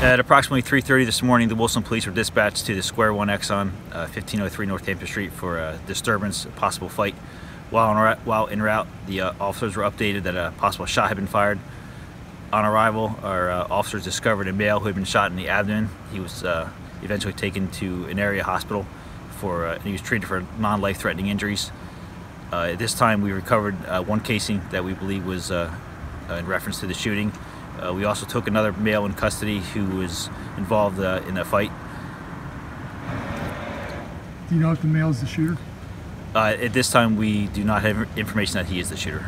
At approximately 3.30 this morning, the Wilson police were dispatched to the Square 1 Exxon, uh, 1503 Northampton Street for a disturbance, a possible fight. While en route, while en route the uh, officers were updated that a possible shot had been fired. On arrival, our uh, officers discovered a male who had been shot in the abdomen. He was uh, eventually taken to an area hospital for, uh, he was treated for non-life-threatening injuries. Uh, at this time, we recovered one casing that we believe was in reference to the shooting. Uh, we also took another male in custody who was involved uh, in a fight. Do you know if the male is the shooter? Uh, at this time, we do not have information that he is the shooter.